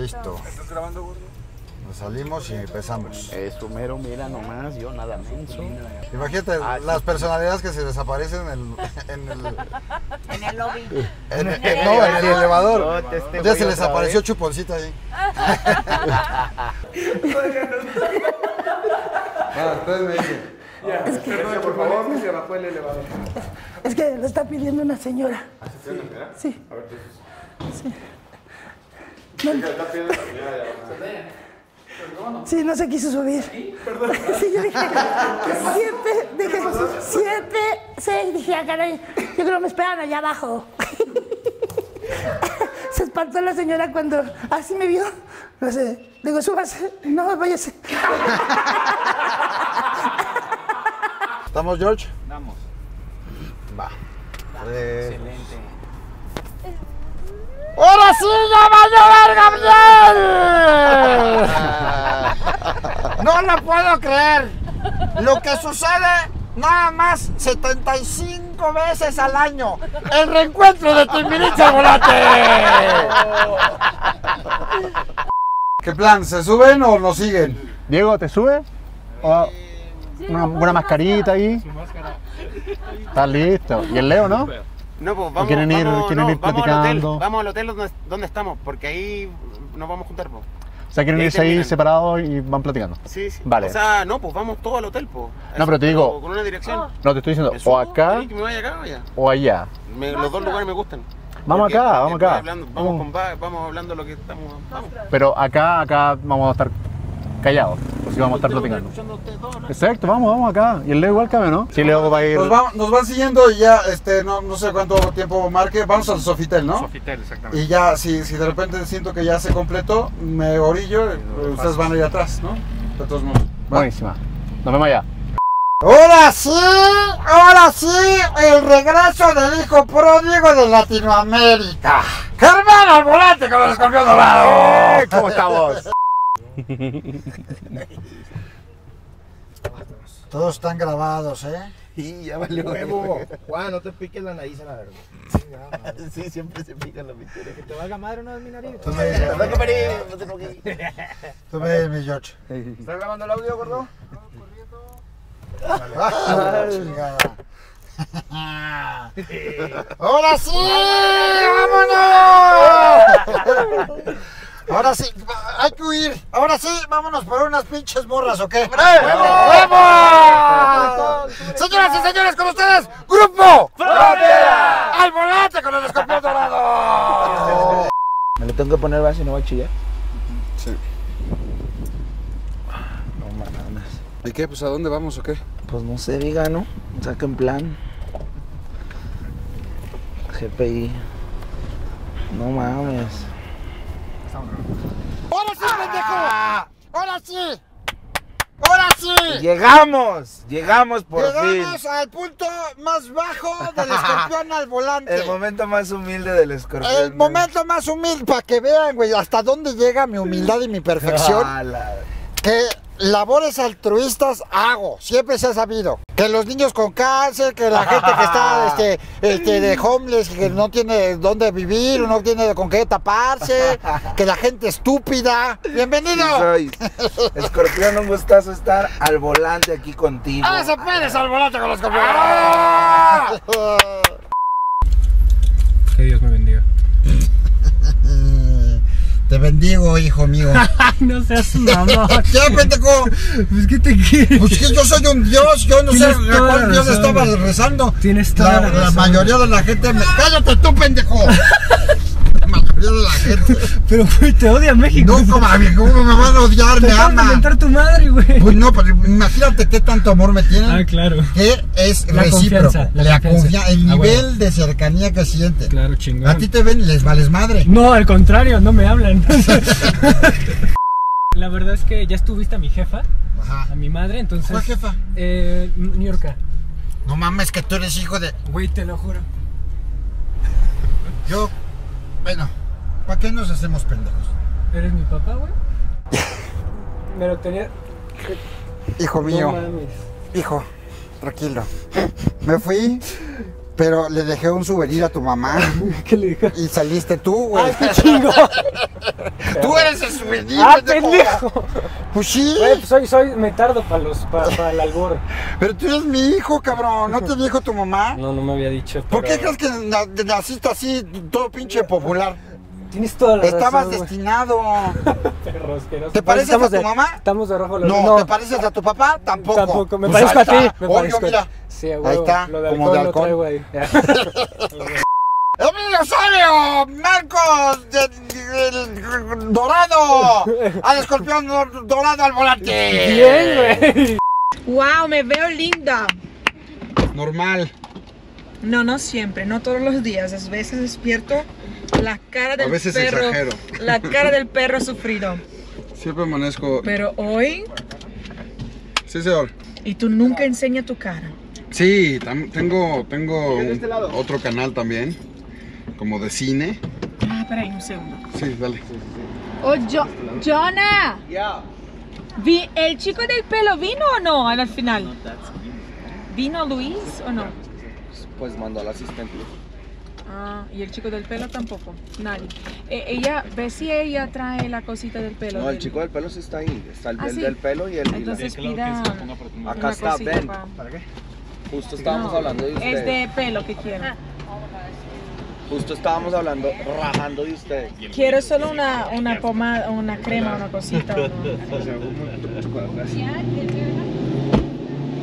Listo. ¿Estás grabando, gordo? Nos salimos y empezamos. Eso mero, mira nomás, yo nada menso. Imagínate Ah, las personalidades que se desaparecen en el, en el, En el lobby. en el- no, en el elevador. Ote, este güey se les apareció vez. chuponcito ahí. Ah, entonces me dice, Ya, Sergio, por favor, que se bajó el elevador. Es que lo está pidiendo una señora. Sí. Sí. No, sí, no se quiso subir. Sí, yo dije, siete, dije, siete, seis, dije, ah, caray, yo creo que me esperan allá abajo. Se espantó la señora cuando así me vio. No sé, digo, súbase, no, váyase. ¿estamos George? Vamos. Va. Eh, Excelente. ¡Ahora sí ya va a llover, Gabriel! No lo puedo creer. Lo que sucede nada más 75 veces al año. El reencuentro de Timbiriche al volante. ¿Qué plan? ¿Se suben o nos siguen? Diego, ¿te sube? ¿O una buena mascarita ahí? Está listo. ¿Y el Leo, no? No, pues vamos, quieren ir- vamos, quieren no, ir vamos al platicando? hotel, vamos al hotel donde, donde estamos, porque ahí nos vamos a juntar, pues. O sea, quieren irse ahí separados y van platicando. Sí, sí. Vale. O sea, no, pues vamos todos al hotel, pues. No, pero te digo- Con una dirección. No, te estoy diciendo, ¿Me o acá ¿Querés que me vaya acá o allá? o allá. Me- los dos lugares me gustan. Vamos Porque- acá, vamos acá. hablando- Vamos. vamos, con va- vamos hablando lo que estamos. Vamos. Pero acá, acá vamos a estar callados, por si vamos a estar platicando. Exacto, vamos, vamos acá. Y el Leo igual cabe, ¿no? Sí, Leo va a ir. Nos, va- nos van siguiendo y ya, este, no, no sé cuánto tiempo marque. Vamos al Sofitel, ¿no? Sofitel, exactamente. Y ya, si, si de repente siento que ya se completó, me orillo, eh, ustedes van a ir atrás, ¿no? De todos modos. ¿va? Buenísima. Nos vemos allá. Ahora sí, ahora sí, el regreso del hijo pródigo de Latinoamérica. Germán al volante con el escorpión dorado. ¿Cómo estamos? Todos están grabados, ¿eh? Y ya valió Huevo. Juan, no te piques la nariz a la verga. Sí, siempre se pican los pinturas. Que te valga madre no es mi nariz. Tú me, tú me, mi George. ¿Estás grabando el audio, gordo? Ah, chingada. Ahora sí, vámonos. Ahora sí, huir. Ahora sí, vámonos por unas pinches morras, ¿o qué? ¡Vamos! Señoras y señores, con ustedes, Grupo Frontera. Al volante con el escorpión dorado. Me lo tengo que poner base y no voy a chillar. Sí. No mames. ¿Y qué? Pues a dónde vamos o qué? Pues no se diga, ¿no? Saquen plan. GPI. No mames. ¡Ahora sí, pendejo! ¡Ahora sí! ¡Ahora sí! Llegamos, llegamos por Llegamos fin. al punto más bajo del escorpión al volante. El momento más humilde del escorpión. El momento más humilde, para que vean, güey, hasta dónde llega mi humildad y mi perfección. Ah, Que labores altruistas hago, siempre se ha sabido. Que los niños con cáncer, que la gente que está este, este, de homeless, que no tiene dónde vivir, no tiene con qué taparse, que la gente estúpida. ¡Bienvenido! Sí soy. Escorpión, un gustazo estar al volante aquí contigo. ¡Ah, se puede al volante con los ¡Ah! Que Dios me bendiga. Te bendigo, hijo mío. no seas mamón. ¿Qué, pendejo? Pues que te quieres. Pues que yo soy un dios, yo no sé a cuál dios estaba rezando. Tienes toda la, la mayoría de la gente me... ¡Cállate tú, pendejo! La gente... Pero güey, te odia México. No, como, ¿cómo me van a odiar? te Me ama. mentar tu madre, güey. Pues no, pero imagínate qué tanto amor me tienen. Ah, claro. Que es La recíproco. confianza, la La confianza. confia- el Ah, nivel bueno. de cercanía que sienten. Claro, chingón. A ti te ven y les vales madre. No, al contrario, no me hablan. La verdad es que ya estuviste a mi jefa, Ajá. a mi madre, entonces. ¿Cuál jefa? Eh, New York. No mames que tú eres hijo de... Güey, te lo juro. Yo... Bueno, ¿para qué nos hacemos pendejos? ¿Eres mi papá, güey? Me lo tenía. Hijo No mío. mames. Hijo, tranquilo. Me fui Pero le dejé un souvenir a tu mamá ¿Qué le dijo? y saliste tú, güey. ¡Ay, qué chingo! Tú eres el souvenir, ¡Ah, pendejo. Pues sí, Güey, pues soy, soy, me tardo para los, para, para el albur. pero tú eres mi hijo, cabrón. ¿No te dijo tu mamá? No, no me había dicho. ¿Por qué crees que na- naciste así, todo pinche popular? Tienes toda la Estabas razón, destinado. ¿Te pareces Estamos a tu de- mamá? Estamos de rojo los No, dos. ¿te pareces a tu papá? Tampoco. Tampoco, me Pues parezco a ti. Me Obvio, parezco. mira. Sí, Ahí está, Lo de como de alcohol lo traigo ahí. ¡Emilio Sabio! ¡Marcos! de- de- el dorado! ¡Al escorpión dor- dorado al volante! Bien, güey. Wow, me veo linda. Normal. No, no siempre, no todos los días. A veces despierto la cara del veces perro. exagero. La cara del perro sufrido. Siempre amanezco. Pero hoy, Sí, señor. y tú nunca enseñas tu cara. Sí, tengo, tengo un- otro canal también, como de cine. Ah, espera un segundo. Sí, dale. Oh, Jo- Jonah. Vi- ¿El chico del pelo vino o no al final? ¿Vino Luis o no? Pues mandó al asistente. Ah, y el chico del pelo tampoco. Nadie. Eh, ella, ve si ella trae la cosita del pelo. No, el del- chico del pelo sí está ahí. Está el, Ah, el sí. del pelo y el. y la- Entonces pida Acá está cosita Ben. pa- Justo estábamos No, hablando de usted. Es de pelo que quiero. Justo estábamos hablando, rajando de usted. Quiero solo una, una pomada, una crema, una cosita. ¿no?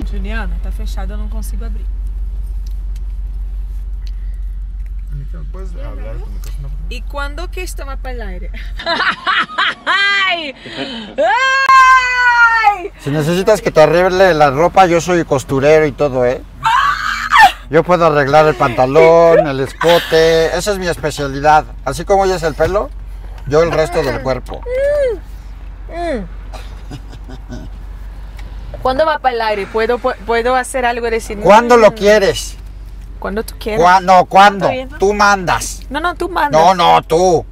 Juliana, tá fechado, eu não consigo abrir. ¿Y cuándo que esto va para el aire? ¡Ay! ¡Ay! Si necesitas que te arregle la ropa, yo soy costurero y todo, ¿eh? Yo puedo arreglar el pantalón, el escote, esa es mi especialidad. Así como ella es el pelo, yo el resto del cuerpo. ¿Cuándo va para el aire? ¿Puedo, pu- puedo hacer algo y decir? ¿Cuándo lo quieres? Cuando tú quieras. ¿Cuá- no, ¿cuándo? Tú mandas. No, no, tú mandas. No, no, tú.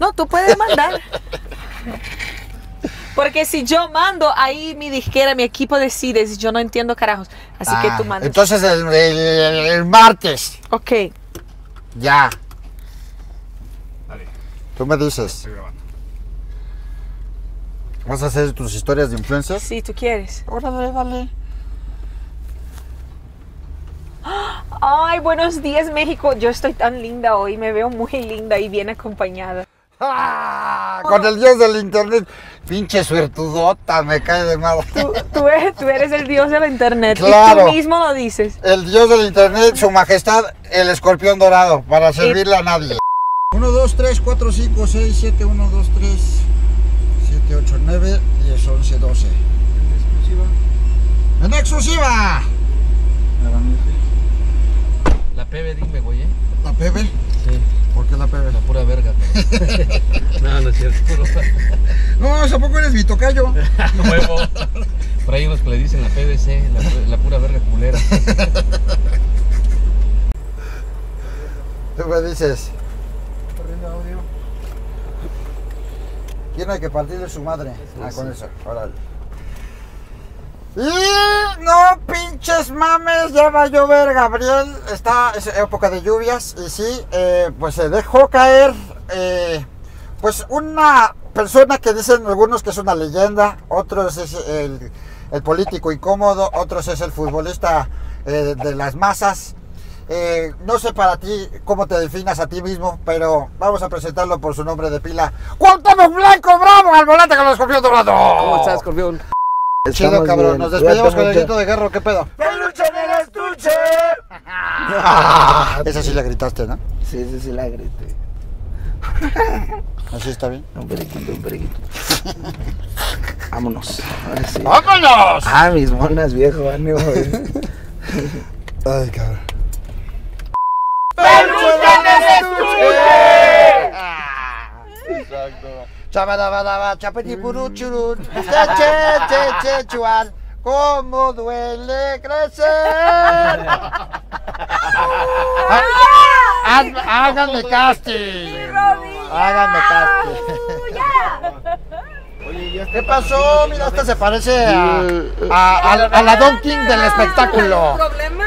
No, tú puedes mandar. Porque si yo mando, ahí mi disquera, mi equipo decide si yo no entiendo carajos. Así que Ah, tú mandas. Entonces el, el- el- el martes, Ok. ya. Tú me dices. ¿Vas a hacer tus historias de influencers? Si tú quieres. Órale, dale. Ay, buenos días, México. Yo estoy tan linda hoy. Me veo muy linda y bien acompañada. ¡Ah! Con el dios del internet. Pinche suertudota, me cae de madre. Tú, tú eres, tú eres el dios del internet. Y Claro. tú mismo lo dices. El dios del internet, su majestad, el escorpión dorado, para servirle a nadie. 1, 2, 3, 4, 5, 6, 7, 1, 2, 3, 7, 8, 9, 10, 11, 12. En exclusiva. La PB, dime, güey, ¿eh? ¿La PB? Sí, ¿Por qué la PB? la pura verga. no, no es cierto. No, tampoco eres mi tocayo. Nuevo. Por ahí unos que le dicen la PVC, la, la pura verga culera. Tú me dices. ¿Quién hay que partirle su madre? Ah, con eso, órale. Y no pinches mames, ya va a llover, Gabriel. Está, es época de lluvias y sí, eh, pues se dejó caer, eh, pues una persona que dicen algunos que es una leyenda, otros es el, el político incómodo, otros es el futbolista eh, de las masas. Eh, no sé para ti cómo te definas a ti mismo, pero vamos a presentarlo por su nombre de pila. ¡Cuauhtémoc Blanco, bravo! Al volante con los escorpión dorado. ¿Cómo estás, escorpión? Chido, cabrón. bien. Nos despedimos con el grito de guerra, ¿qué pedo? ¡Peluche en el estuche! Esa sí la gritaste, ¿no? Sí, sí, sí, la grité. Así está bien. Un periquito, un periquito. Vámonos. Ahora sí. ¡Vámonos! Ah, mis monas, viejo, ánimo. Ay, cabrón. Exacto. Chabadabadaba, chapetipuruchurun, che, che, che, che, chuan. ¿Cómo duele crecer? Háganme casting. Háganme casting. ¿Qué pasó? Mira, esta se parece a, a, a- a la Don King del espectáculo.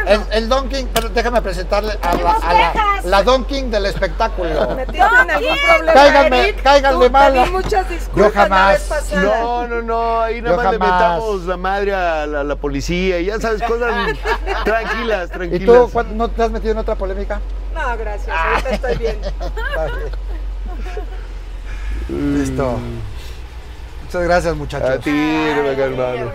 El, el Don King, pero déjame presentarle a la, a la, quejas. la Don King del espectáculo. ¿Metiste en algún problema, Cáiganme, Eric? Tú, muchas disculpas Yo jamás. la vez pasada. No, no, no, ahí nada Yo más le metamos la madre a la, la policía y ya sabes, cosas tranquilas, ¿Y tranquilas. tú cuándo- no te has metido en otra polémica? No, gracias. Ahorita estoy bien. Listo. Muchas gracias, muchachos. A ti, hermano.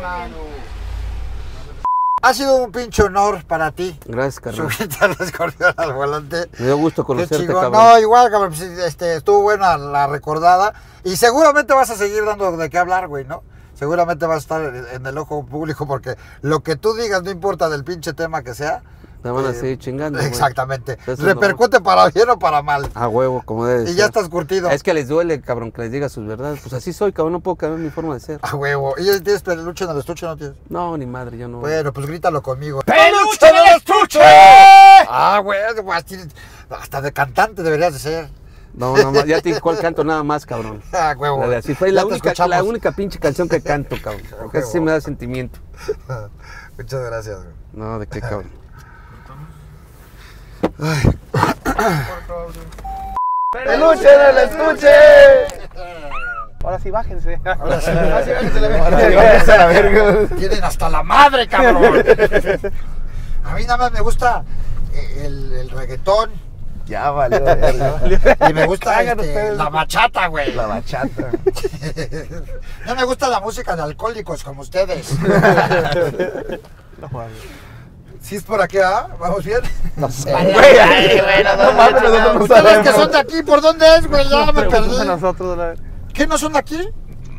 Ha sido un pinche honor para ti. Gracias, carnal. Subirte al escorpión al volante. Me dio gusto conocerte, cabrón. No, igual, cabrón. pues, Este, estuvo buena la recordada. Y seguramente vas a seguir dando de qué hablar, güey, ¿no? Seguramente vas a estar en el ojo público porque lo que tú digas, no importa del pinche tema que sea. Te van a eh, seguir chingando. güey. Exactamente. Eso Repercute para bien o para mal. A huevo, como debe Y ya estás curtido. Es que les duele, cabrón, que les diga sus verdades. Pues así soy, cabrón, no puedo cambiar mi forma de ser. A huevo. ¿Y tienes peluche en el estuche o no tienes? No, ni madre, yo no. Bueno, pues grítalo conmigo. ¡Peluche en el estuche! Ah, güey, hasta de cantante deberías de ser. No, no, más, ya te dijo cuál canto nada más, cabrón. Ah, huevo. La así fue la única, la única pinche canción que canto, cabrón. Porque así sí me da sentimiento. Muchas gracias, güey. No, de qué cabrón. ¡Peluche en el estuche! Ahora sí, bájense. Ahora sí, Ahora sí, bájense la Ahora sí, verga. a la verga. Tienen hasta la madre, cabrón. A mí nada más me gusta eh, el, el reggaetón Ya valió, verga. y me gusta este, la bachata, güey. La bachata. No me gusta la música de alcohólicos como ustedes. ¿Sí es por aquí, ah? ¿Vamos bien? No sé. Güey, güey, no, no mames, nosotros no Ustedes que sabemos. son de aquí, ¿por dónde es, güey? Ya me perdí. nosotros, la ¿Qué no son de aquí?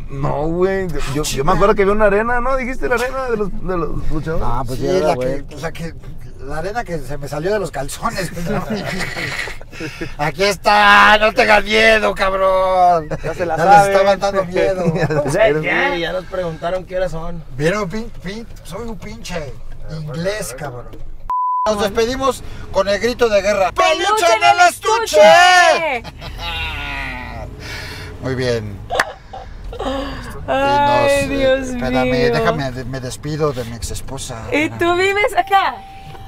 No, güey. Yo, yo me acuerdo que vi una arena, ¿no? ¿Dijiste la arena de los, de los luchadores? Ah, pues sí, la, que, pues, la que- la arena que se me salió de los calzones. güey, ¿no? Aquí está, no tengas miedo, cabrón. Ya se la les saben. estaban dando miedo. Ya, ya nos preguntaron qué horas son. Vieron, pin, pin, soy un pinche inglés, cabrón. Nos despedimos con el grito de guerra. ¡Peluche en el estuche! Muy bien. Ay, nos, Dios eh, espérame, mío. déjame, me despido de mi ex esposa. ¿Y tú vives acá?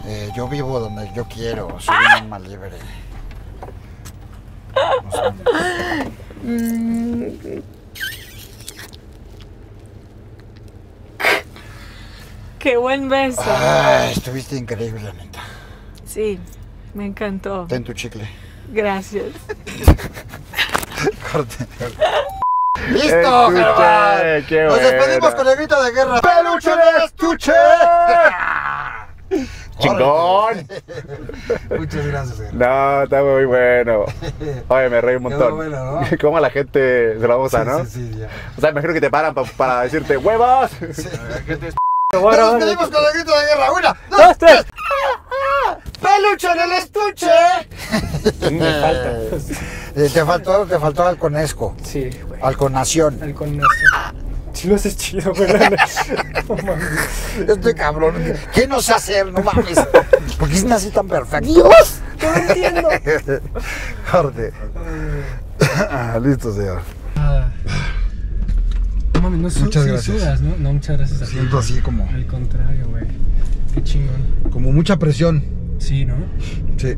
Eh, yo vivo donde yo quiero, soy un alma libre. No sé. Qué buen beso. Ay, estuviste increíble, la neta. Sí, me encantó. Ten tu chicle. Gracias. Corte. ¡Listo, Germán! qué Nos despedimos con el grito de guerra. ¡Peluche el estuche! ¡Chingón! Muchas gracias, Germán. No, está muy bueno. Oye, me reí un montón. bueno, ¿no? ¿Cómo la gente se la goza, no? Sí, sí, sí, ya. O sea, imagino que te paran pa- para decirte ¡huevos! Nos despedimos con el grito de guerra. Una, dos, tres. ¡Peluche en el estuche! Me falta. Eh, te faltó, te faltó halconesco. Sí, güey. Halconación. Al con Si lo haces chido, güey. No mames. Este cabrón, ¿qué no sé hacer? No mames. ¿Por qué es así tan perfecto? ¡Dios! No entiendo. Corte. Ah, Listo, señor. No mames, no su- Muchas gracias. sudas, ¿no? No, muchas gracias a ti. Siento así como, Al contrario, güey. Qué chingón. como mucha presión. Sí, ¿no? Sí.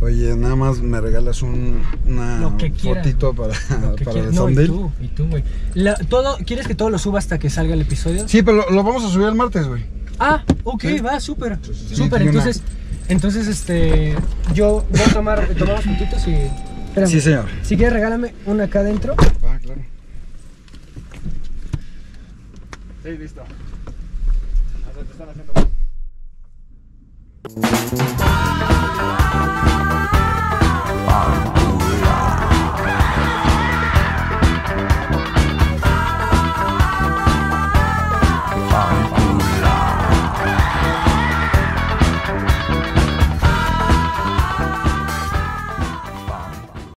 Oye, nada más me regalas un, una fotito para, para el No, y tú, y tú, güey. Todo, ¿Quieres que todo lo suba hasta que salga el episodio? Sí, pero lo, lo vamos a subir el martes, güey. Ah, ok, Sí. va, súper. Sí, Súper, una- entonces, entonces, este, yo voy a tomar, tomamos puntitos y... Espérame. Sí, señor. Si quieres, regálame una acá adentro. Va, claro. Sí, listo. te están haciendo.